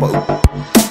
Whoa.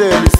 eles.